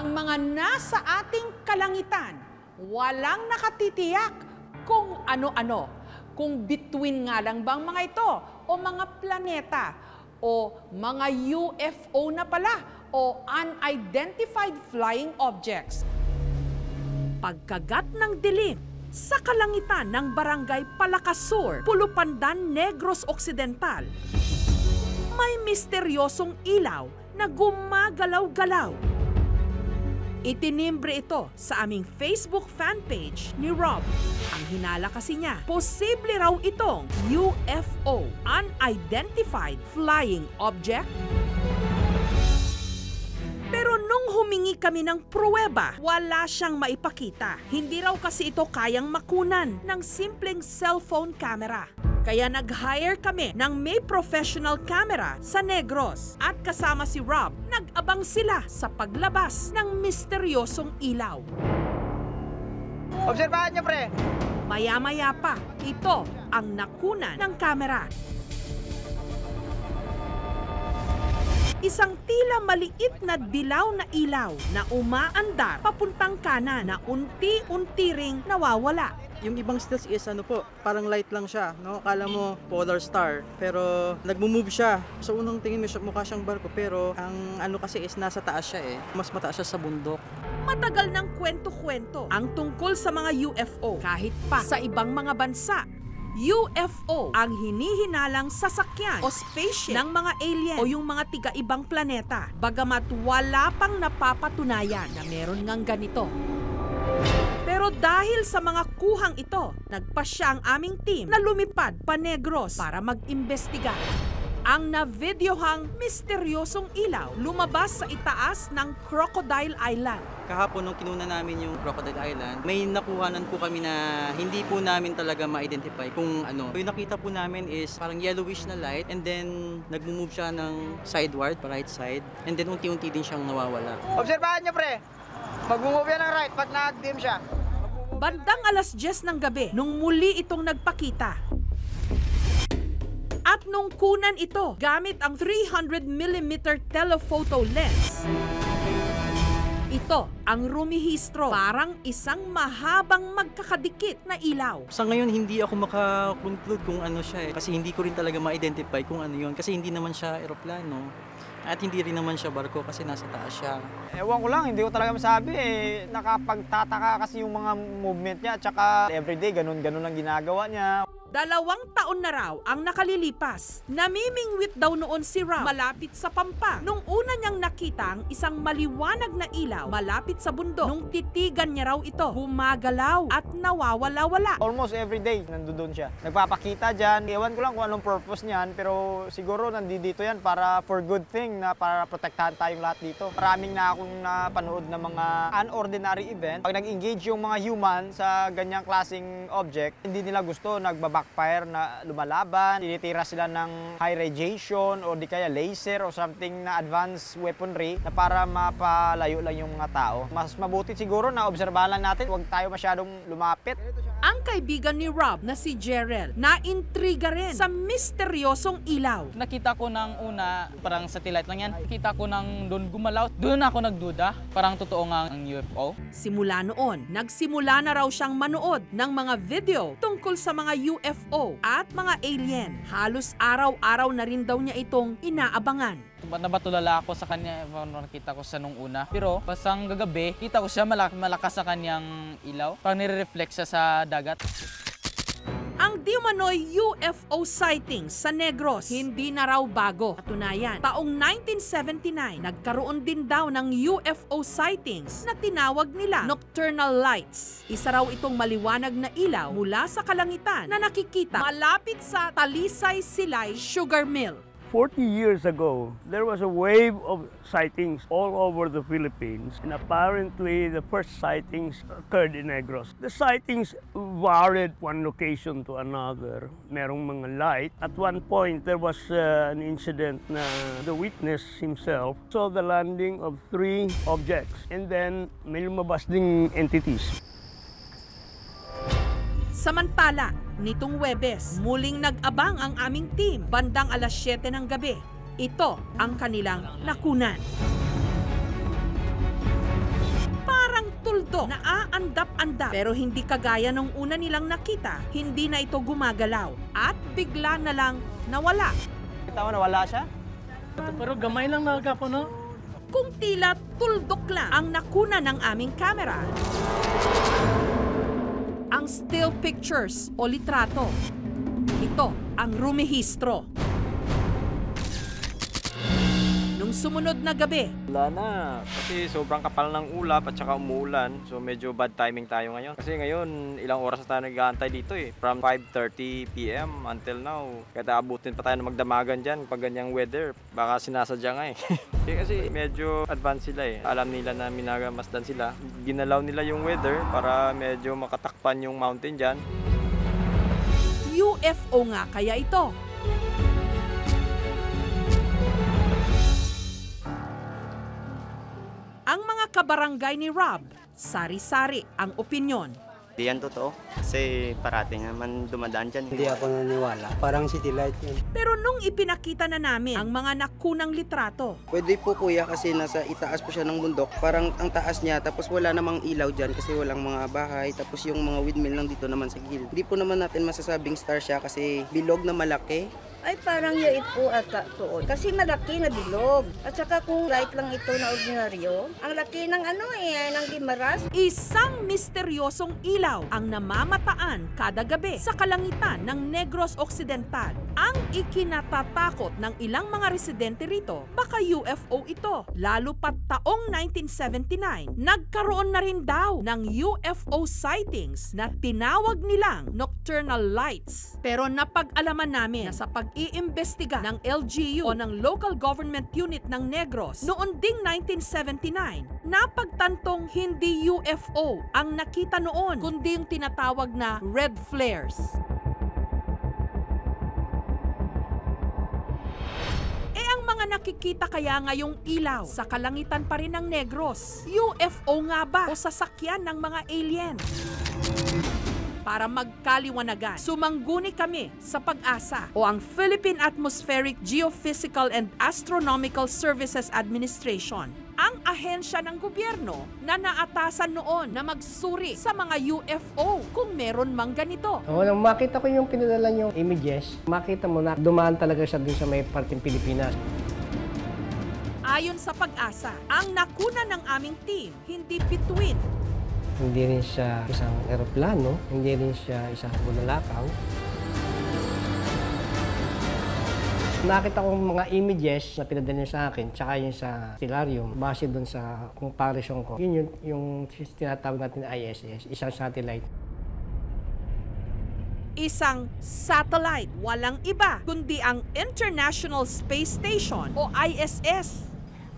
Ang mga nasa ating kalangitan, walang nakatitiyak kung ano-ano. Kung between nga lang bang mga ito o mga planeta o mga UFO na pala o unidentified flying objects. Pagkagat ng dilim sa kalangitan ng barangay Palacasur, Pulupandan, Negros Occidental, may misteryosong ilaw na gumagalaw-galaw. Itinimbre ito sa aming Facebook fan page ni Rob. Ang hinala kasi niya, posible raw itong UFO, Unidentified Flying Object. Pero nung humingi kami ng pruweba, wala siyang maipakita. Hindi raw kasi ito kayang makunan ng simpleng cellphone camera. Kaya nag-hire kami ng may professional camera sa Negros at kasama si Rob, nag-abang sila sa paglabas ng misteryosong ilaw. Obserbahan niyo, pre. Maya-maya pa, ito ang nakunan ng kamera. Isang tila maliit na dilaw na ilaw na umaandar papuntang kanan na unti-unti ring nawawala. Yung ibang stills is ano po, parang light lang siya, no? Akala mo polar star, pero nagmo-move siya. Sa unang tingin mukha siyang barko, pero ang ano kasi is nasa taas siya eh. Mas mataas siya sa bundok. Matagal ng kwento-kwento ang tungkol sa mga UFO kahit pa sa ibang mga bansa. UFO ang hinihinalang sasakyan o spaceship ng mga alien o yung mga tiga-ibang planeta. Bagamat wala pang napapatunayan na meron ngang ganito. Pero dahil sa mga kuhang ito, nagpasya ang aming team na lumipad pa Negros para mag-imbestiga. Ang navideohang misteryosong ilaw lumabas sa itaas ng Crocodile Island. Kahapon nung kinuna namin yung Crocodile Island, may nakuhanan po kami na hindi po namin talaga ma-identify kung ano. Yung nakita po namin is parang yellowish na light and then nagmo-move siya ng sideward, pa right side, and then unti-unti din siyang nawawala. Obserbahan niyo, pre. Mag-move yan ng right pag nag-dim siya. Bandang alas 10 ng gabi nung muli itong nagpakita. At nung kunan ito gamit ang 300mm telephoto lens. Ito ang rumihistro parang isang mahabang magkakadikit na ilaw. Sa ngayon, hindi ako makakonclude kung ano siya eh. Kasi hindi ko rin talaga ma-identify kung ano yun. Kasi hindi naman siya aeroplano. At hindi rin naman siya barko kasi nasa taas siya. Ewan ko lang, hindi ko talaga masabi eh. Nakapagtataka kasi yung mga movement niya. Tsaka everyday, ganun-ganun ang ginagawa niya. Dalawang taon na raw ang nakalilipas. Namimingwit daw noon si Ram malapit sa pampa. Nung nakita ang isang maliwanag na ilaw malapit sa bundok. Nung titigan niya raw ito, gumagalaw at nawawala-wala. Almost everyday, nandoon siya. Nagpapakita dyan. Ewan ko lang kung anong purpose niyan, pero siguro nandito yan para for good thing na para protektahan tayong lahat dito. Maraming na akong napanood na mga unordinary event. Pag nag-engage yung mga human sa ganyang klaseng object, hindi nila gusto, nagbabackfire na lumalaban, tinitira sila ng high radiation o di kaya laser o something na advanced weaponry na para mapalayo lang yung mga tao. Mas mabuti siguro na obserbahan lang natin, huwag tayo masyadong lumapit. Ang kaibigan ni Rob na si Jerel, na-intriga rin sa misteryosong ilaw. Nakita ko ng una, parang satellite lang yan. Nakita ko ng doon gumalaw. Doon ako nagduda. Parang totoo nga ang UFO. Simula noon, nagsimula na raw siyang manood ng mga video tungkol sa mga UFO at mga alien. Halos araw-araw na rin daw niya itong inaabangan. Nabatulala ako sa kanya, parang nakita ko siya nung una. Pero pasang gagabi, kita ko siya malak malakas sa kanyang ilaw. Parang nire-reflect siya sa dagat. Ang di umano'y UFO sightings sa Negros hindi na raw bago. Katunayan, taong 1979, nagkaroon din daw ng UFO sightings na tinawag nila nocturnal lights. Isa raw itong maliwanag na ilaw mula sa kalangitan na nakikita malapit sa Talisay Silay Sugar Mill. 40 years ago, there was a wave of sightings all over the Philippines, and apparently the first sightings occurred in Negros. The sightings varied one location to another. Merong mga light. At one point, there was uh, an incident na the witness himself saw the landing of three objects, and then may lumabas ding entities. Samantala, nitong Webes, muling nag-abang ang aming team bandang alas 7 ng gabi. Ito ang kanilang nakunan. ito naaandap-andap pero hindi kagaya nung una nilang nakita. Hindi na ito gumagalaw at bigla na lang nawala. Kita mo, nawala siya. Pero gamay lang nagkapo, no? Kung tila tuldok lang ang nakuna ng aming kamera. Ang still pictures o litrato. Ito ang rumehistro. Nung sumunod na gabi, Wala na. Kasi sobrang kapal ng ulap at saka umuulan. So medyo bad timing tayo ngayon. Kasi ngayon, ilang oras na tayo nag-aantay dito eh. From 5.30 p.m. until now. Kaya abutin pa tayo na magdamagan dyan pag ganyang weather. Baka sinasadya nga eh. Eh, kasi medyo advanced sila eh. Alam nila na minagamasdan sila. Ginalaw nila yung weather para medyo makatakpan yung mountain dyan. UFO nga kaya ito. Kabarangay ni Rob, sari-sari ang opinyon. Hindi yan totoo. Kasi parating naman dumadaan dyan. Hindi ako naniwala. Parang city light yun. Pero nung ipinakita na namin ang mga nakunang litrato, Pwede po kuya kasi nasa itaas po siya ng bundok. Parang ang taas niya tapos wala namang ilaw dyan kasi walang mga bahay. Tapos yung mga windmill lang dito naman sa gilid. Hindi po naman natin masasabing star siya kasi bilog na malaki. Ay parang yait po ata tuon. Kasi malaki na bilog. At saka kung light lang ito na ordinaryo, ang laki ng ano eh, ng gimaras. isang misteryosong ilaw ang namamataan kada gabi sa kalangitan ng Negros Occidental. Ang ikinatatakot ng ilang mga residente rito, baka UFO ito. Lalo pat taong 1979, nagkaroon na rin daw ng UFO sightings na tinawag nilang nocturnal lights. Pero napag-alaman namin na sa pag-iimbestiga ng LGU o ng Local Government Unit ng Negros noon ding 1979, napagtantong hindi UFO ang nakita noon kundi yung tinatawag na red flares. Ang mga nakikita kaya ngayong ilaw sa kalangitan pa rin ng Negros, UFO nga ba o sasakyan ng mga alien? Para magkaliwanagan, sumangguni kami sa pag-asa o ang Philippine Atmospheric Geophysical and Astronomical Services Administration ang ahensya ng gobyerno na naatasan noon na magsuri sa mga UFO kung meron mang ganito. O, nang makita ko yung pinadala yung images, makita mo na dumaan talaga siya dun sa may parting Pilipinas. Ayon sa pag-asa, ang nakuna ng aming team hindi bituin Hindi rin siya isang eroplano, hindi rin siya isang bulalakaw. Nakita ko mga images na pinadala sa akin, tsaka yung sa stellarium, base dun sa comparison ko. Yun yung, yung tinatawag natin na ISS, isang satellite. isang satellite. Walang iba kundi ang International Space Station o ISS.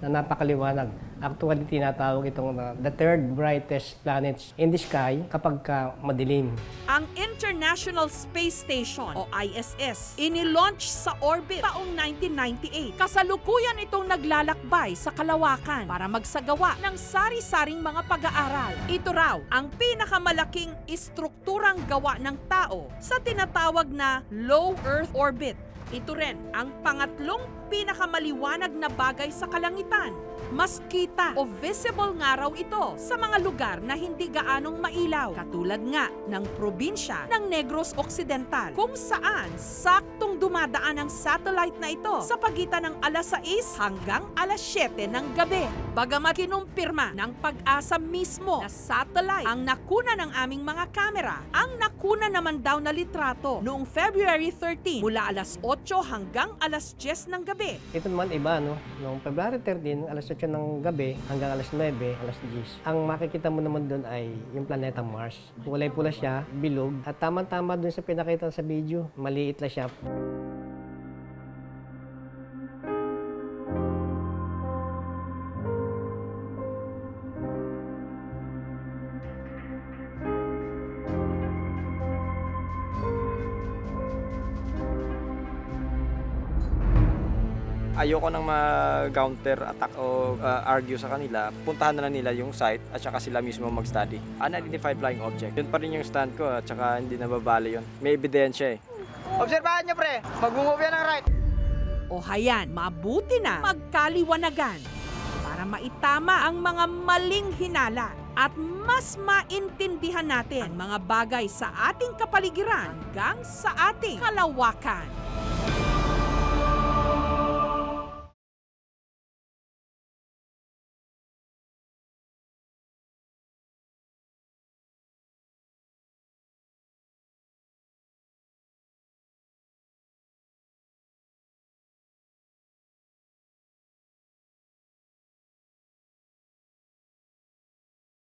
Na napakaliwanag. Actually, tinatawag itong uh, the third brightest planets in the sky kapag ka madilim. Ang International Space Station o ISS inilaunch sa orbit taong 1998. Kasalukuyan itong naglalakbay sa kalawakan para magsagawa ng sari-saring mga pag-aaral. Ito raw ang pinakamalaking istrukturang gawa ng tao sa tinatawag na low Earth orbit. Ito rin ang pangatlong pinakamaliwanag na bagay sa kalangitan. Mas kita o visible nga raw ito sa mga lugar na hindi gaanong mailaw, katulad nga ng probinsya ng Negros Occidental, kung saan saktong dumadaan ang satellite na ito sa pagitan ng alas 6 hanggang alas 7 ng gabi. Bagamat kinumpirma ng pag-asa mismo na satellite ang nakuna ng aming mga kamera, ang nakuna naman daw na litrato noong February 13 mula alas 8 hanggang alas 10 ng gabi. Ito naman iba, no? Noong February 13, alas 8 ng gabi hanggang alas 9, alas 10. Ang makikita mo naman doon ay yung planeta Mars. Kulay pula siya, bilog, at tama-tama doon sa pinakita sa video. Maliit lang siya. Ayoko nang mag-counter attack o uh, argue sa kanila, puntahan na lang nila yung site at saka sila mismo mag-study. Unidentified flying object. Yun pa rin yung stand ko at saka hindi nababali yun. May ebidensya eh. Obserbahan nyo pre, mag-move yan ng right. O hayan, mabuti na magkaliwanagan para maitama ang mga maling hinala at mas maintindihan natin ang mga bagay sa ating kapaligiran hanggang sa ating kalawakan.